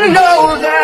to know that.